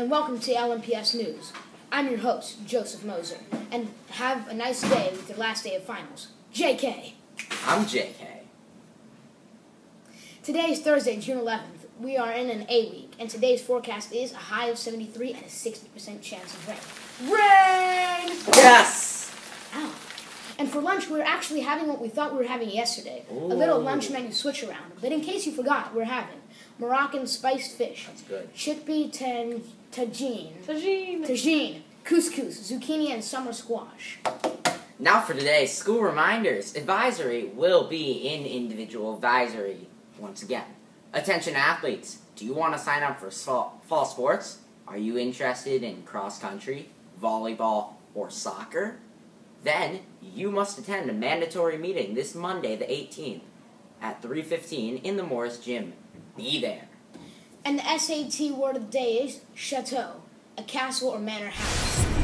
and welcome to LMPS News. I'm your host, Joseph Moser, and have a nice day with your last day of finals. JK. I'm JK. Today is Thursday, June 11th. We are in an A week, and today's forecast is a high of 73 and a 60% chance of rain. Rain! Yes! Ow. And for lunch, we're actually having what we thought we were having yesterday a little lunch menu switch around. But in case you forgot, we're having Moroccan spiced fish, That's good. chickpea tan- tagine, Tagine. tagine, couscous, zucchini, and summer squash. Now for today, school reminders. Advisory will be in individual advisory once again. Attention athletes, do you want to sign up for fall, fall sports? Are you interested in cross country, volleyball, or soccer? Then you must attend a mandatory meeting this Monday the 18th at 3:15 in the Morris Gym. Be there. And the SAT word of the day is chateau, a castle or manor house.